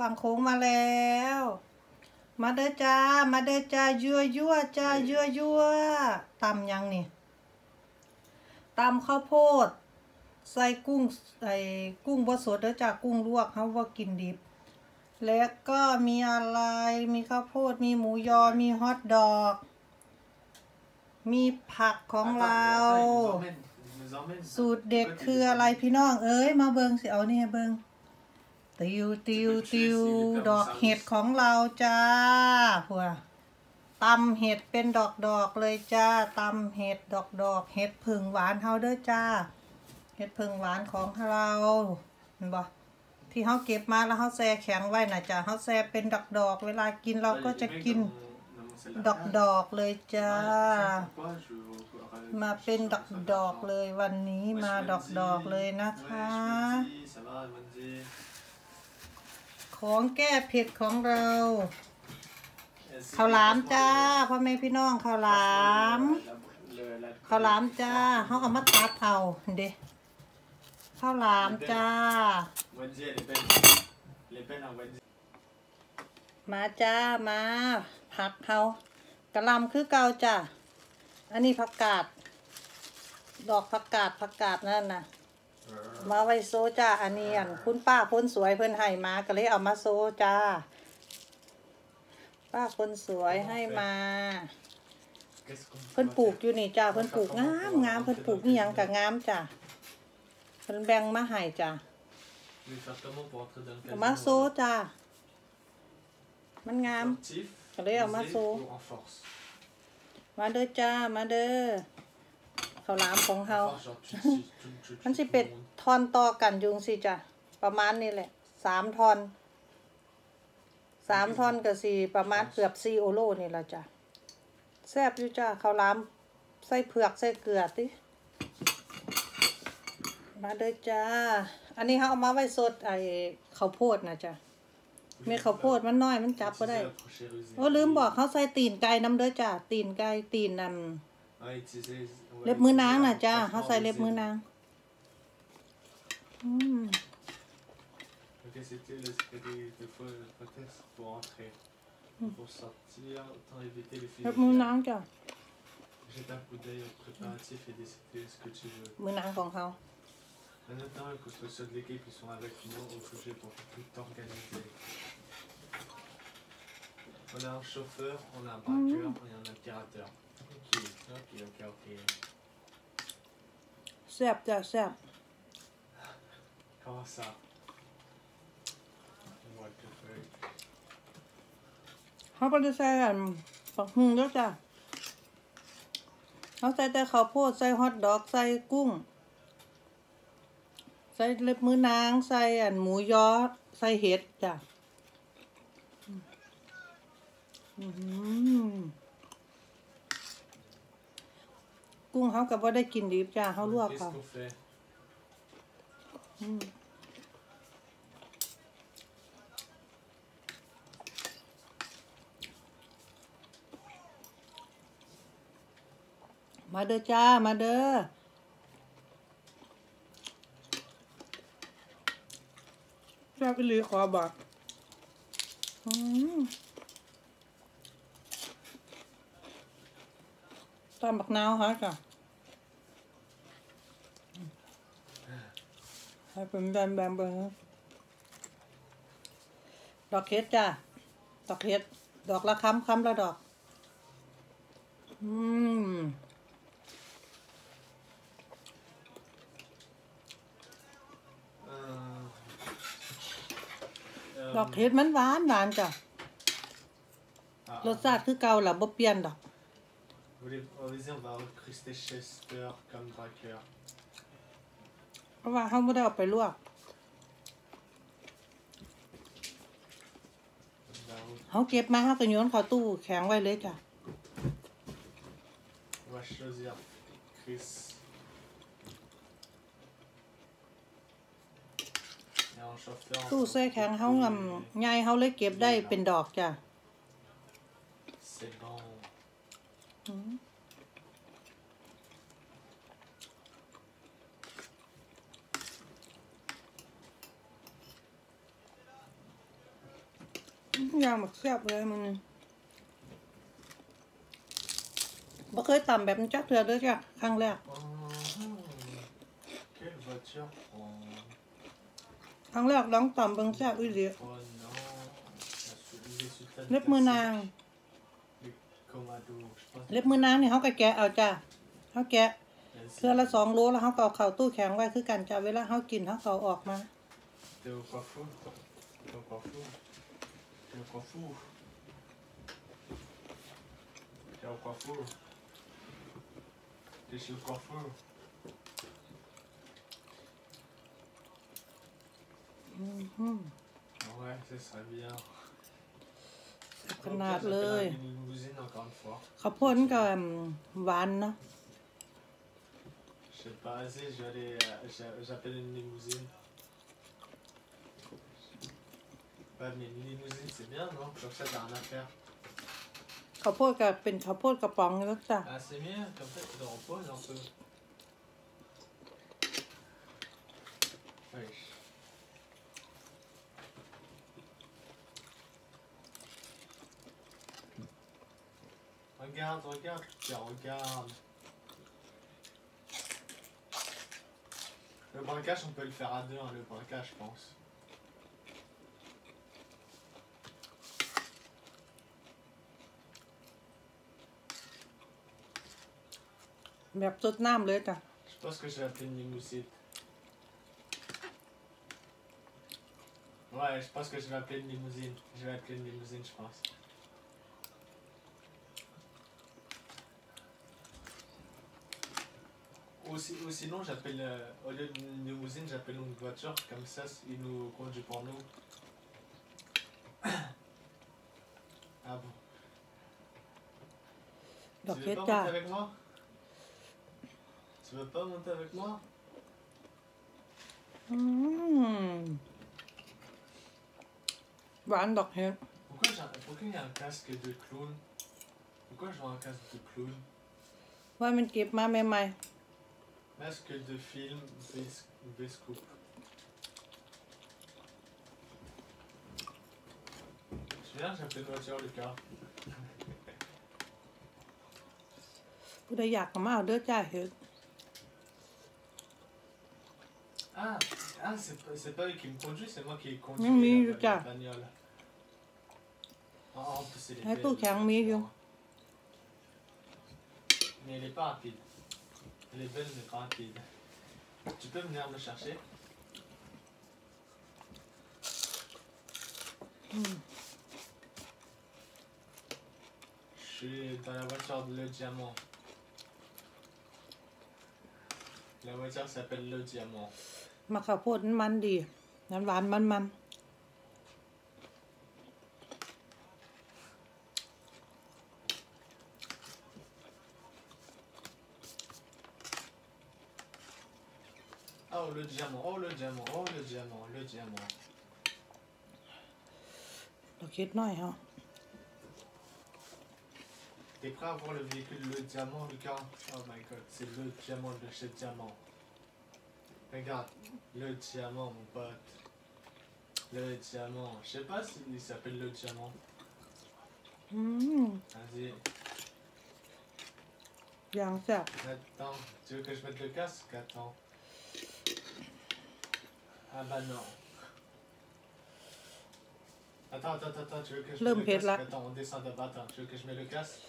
ฝั่งโค้งมาแล้ว มาเด้อจ้า มาเด้อจ้ายั่วยั่วจ้ายั่วยั่วตำยังนี่ตำข้าวโพด ใส่กุ้งใส่กุ้งบดสดเด้อจ้ากุ้งลวกเขาว่ากินดิบ แล้วก็มีอะไร มีข้าวโพด มีหมูยอ มีฮอทดอก มีผักของเรา สูตรเด็ดคืออะไรพี่น้อง เอ้ย มาเบิงสิเอานี่เบิงติวติวติวดอกเห็ดของเราจ้าหัวตำเห็ดเป็นดอกดอกเลยจ้าตำเห็ดดอกดอกเห็ดผึ่งหวานเฮาเด้อจ้า เห็ดผึ่งหวานของเราเบที่เขาเก็บมาแล้วเขาแช่แข็งไว้น่ะจ้าเขาแช่เป็นดอกดอกเวลากินเราก็จะกิน ดอกดอกเลยจ้า มาเป็นดอกดอกเลยวันนี้มาดอกดอกเลยนะคะของแก้เผ็ดของเราข้าวหลามจ้าพ่อแม่พี่น้องข้าวหลามข้าวหลามจ้าเขาเอามาตัดเอาเด็ข้าวหลามจ้ามาจ้ามา ผักเขากระลำคือเกาจ้าอันนี้ผักกาดดอกผักกาดผักกาดนั่นนะ่ะมาไว้โซจ้าอันนี้อันคุณป้าคนสวยเพิ่นให้มา ก็เลยเอามาโซจ้าป้าคนสวยให้มา เพิ่นปลูกอยู่นี่จ้าเพิ่นปลูกงามงามเพิ่นปลูกนี่ยังกับงามจ้าเพิ่นแบ่งมาให้จ้าามาโซจ้ามันงามก็เลยเอามาโซมาเด้อจ้า มาเด้อข้าวหลามของเขามันสิเป็ดทอนต่อกันยุงสิจ้ะ ประมาณนี้แหละ สามทอน สามทอนกับสี่ประมาณเกือบซีโอโลนี่ละจ้ะแซ่บอยู่จ้ะ ข้าวหลามใส่เผือกใส่เกลือติมาเด้อจ้าอันนี้เขาเอามาไว้สด ไอ้ข้าวโพดนะจ้ะเม่ดข้าวโพดมันน้อยมันจับก็ได้โอ้ลืมบอกเขาใส่ตีนไก่น้ำเด้อจ้าตีนไก่ ตีนนำเล็บมือนางนะจ้าเขาใส่เล็บมือนางอืม Ok, c'était l'escalier des fois la vitesse pour entrer. Pour sortir, autant éviter les filles. còn không? En attendant que ce de l'équipe, ils sont avec nous au sujet pour tout t'organiser. On a un chauffeur, on a un braqueur et un pirateur. เกียเกียเกแซ่บจ้ะแซ่บข้าวสับวันที่เฟยเขาปฏิเสธกบนฝักหุ่งด้วยจ้ะเขาใส่แต่ข้าวโพดใส่ฮอทดอกใส่กุ้ง ใส่เล็บมือนางใส่อันหมูยอใส่เห็ดจ้ะอืมกุ้งเขากับว่าได้กินดีจ้าเขาลวกค่ะมาเด้อจ้ามาเด้อแ้่ไปีลีขอบอกอืมตำบักนาวฮะจ้ะให้ผมดันแบมเบอร์ดอกเฮ็ดจ้ะ ดอกเฮ็ดดอกละค้ำค้ำละดอก อืมดอกเห็ดมันหวานหวานจ้ะ รสชาติคือเก่าหล่บ่เปลี่ยนดอก v a s ว่าเขาไม่ได้ออกไปลวกเขาเก็บมาเขาก็โยนเข้าตู้แข็งไว้เลยจ้ะตู้เสื้อแข็งเขาลำใหญ่เขาเลยเก็บได้เป็นดอกจ้ะางแบบแซ่บเลยมันบ่เคยตำแบบนี้จัะเธอด้วยจ้ะครั้งแรกครั้งแรกร้องตำเบังแซ่บอี้ยีดียวเล็บมือนางเล็บมือนางเนี่ยเขาก็แกะเอาจ้ะเขาแกะเธือละสองโลแล้วเขาเอาเข่าตู้แข็งไว้คือกันจ้ะเวลาเขากินเขาเอาออกมา Tchau, Cofu. Tchau, Cofu. Deixa o Cofu. Uhum. Ouais, ce serait bien. ขนาดเลย Limousin encore une fois. ข้าวโพดก็หวานเนาะ Je sais pas assez, j'appelle une limousine. mais c'est bien, non Comme ça, t'as rien à faire. Ah, c'est bien, comme ça, tu te reposes un peu. Regarde, regarde, regarde. Le on peut le faire à deux, hein, le je pense. là. Je pense que je vais appeler une limousine. Ouais, je pense que je vais appeler une limousine. Je vais appeler une limousine, je pense. Ou, sinon, j'appelle, euh, au lieu d'une limousine, j'appelle une voiture, comme ça, il nous conduit pour nous. ah bon. Donc, tu veux avec moi tu veux pas monter avec moi mmh. Bah, 완벽해. Pourquoi, pourquoi il y a un casque de clown Pourquoi j'ai un casque de clown Ouais, mais qui ma mère mal. Masque de film Bescoop. Je viens, j'ai fait une voiture, Lucas. Oder Jacke mal, das ja Ah, ah, c'est pas, pas qui me conduit, c'est moi qui conduis. conduit oui, la, bagnole. Oh, c'est les Mais elle est pas rapide. Elle est belle mais pas rapide. Tu peux venir me chercher Je suis dans la voiture de Le Diamant. La voiture s'appelle Le Diamant. มะขามโพดมันดีน้ำหวานมันมันโอ้ le diamant oh le diamant oh le diamant le diamant เราคิดหน่อยฮะ T'es prêt à voir le véhicule Le Diamant, Lucas Oh my god, c'est le diamant de chez Diamant. Regarde, le diamant, mon pote. Le diamant. Je sais pas s'il s'appelle le diamant. Mmh. Vas-y. Bien ça. Attends, tu veux que je mette le casque Attends. Ah bah non. Attends, attends, attends, tu veux que je mette le casque Attends, on descend de bas, attends, tu veux que je mette le casque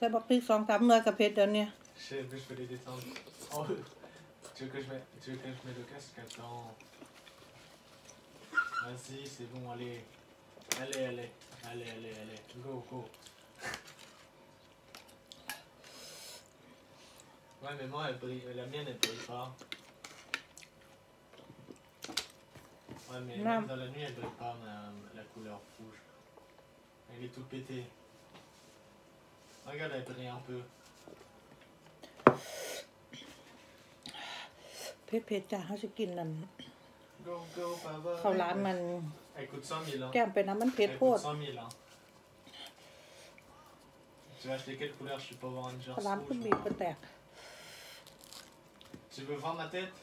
Ça va pris Je sais, plus, je vais les descendre. Tu veux que je mette, tu veux que je mette le casque Attends. Vas-y, c'est bon, allez. Allez, allez. Allez, allez, allez. Go, go. Ouais, mais moi, elle brille. La mienne, elle brille pas. Ouais, mais dans la nuit, elle brille pas, la couleur rouge. Elle est toute pétée. Regarde, elle brille un peu. เพชรจ้าเขาจะกินนั่นเขาร้านมันแก้มเป็นน้ำมันเพชรโพดเขาร้านคุณมีกระแตก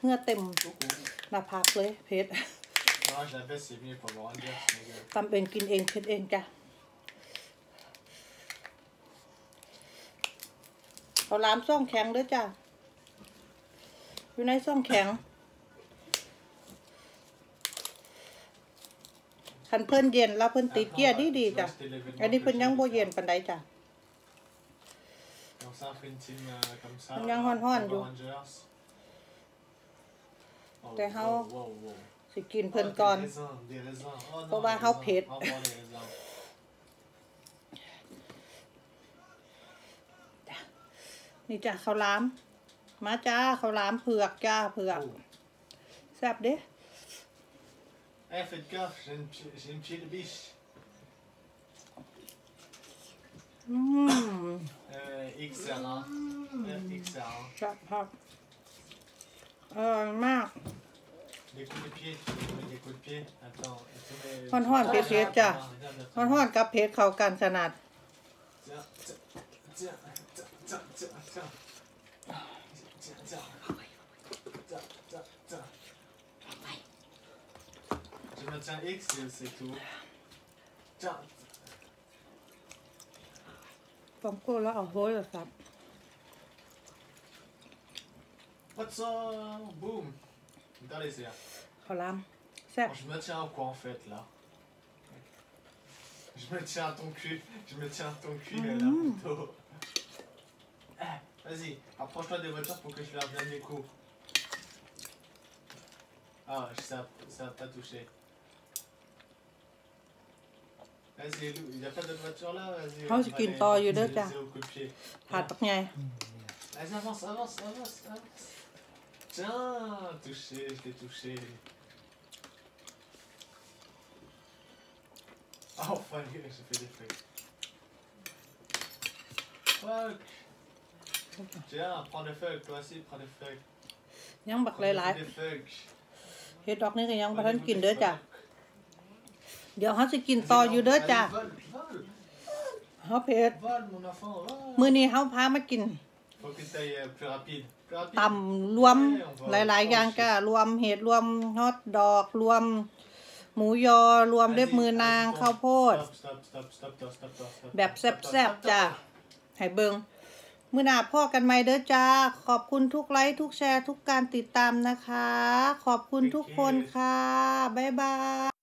เงือเต็มหน้าพักเลยเพชรตำเองกินเองเพชรเองจ้ะเขาล้ามซ่องแข็งด้วยจ้ะอยู่ในซ่องแข็งคันเพิ่นเย็นแล้วเพิ่นติดเกียร์ดีดีจ้ะ อันนี้เพิ่นยังโบเย็นปันไดจ้ะมันยังห้อนห่อนอยู่ แต่เขาสิกินเพิ่นก่อนเพราะว่าเขาเผ็ดนี่จ้ะเขาล้ามมาจ้าเขาล้ามเผือกจ้าเผือกแซ่บเด้ Even gaf zijn, zijn chilibies. Mm. Uh, XL. Uh, XL. แซ่บครับอร่อยมาก Les coups de pied, tu peux mettre des coups de pied. Attends, tu mets... ห่อนๆเผ็ดๆจ้ะห่อนๆกับเผ็ดเข้ากันขนาด Tiens, tiens, tiens, tiens, tiens, tiens. Je maintiens X, c'est tout. Tiens. Comme quoi là, envoie ça. What's up? Boum Dans les airs. Voilà. je me tiens à quoi en fait là Je me tiens à ton cul. Je me tiens à ton cul là plutôt. Mm. Vas-y, approche-toi des voitures pour que je leur donne les coups. Ah, ça, ça va pas toucher. Vas-y, il n'y a pas d'autre voiture là Vas-y. เขาจะกินต่ออยู่เด้อจ้ะ Vas-y, au coup de pied. Vas-y, avance, avance, avance, avance. Tiens, touché, je t'ai touché. Oh, fallait, j'ai fait des trucs. Fuck. กเยังบักหลาย ๆเฮ็ดดอกนี่ก็ยังบะทานกินเด้อจ้ะ เดี๋ยวเขาสิกินต่ออยู่เด้อจ้ะเขาเพชรมือนี้เขาพามากินตำรวมหลาย ๆ อย่างก็รวมเห็ดรวมฮอตดอก รวมหมูยอรวมเล็บมือนางข้าวโพดแบบแซ่บ ๆ จ้ะให้เบิงมือหนาพ่อกันไหมเด้อจ้า ขอบคุณทุกไลค์ทุกแชร์ทุกการติดตามนะคะ ขอบคุณทุกคนค่ะ บ๊ายบาย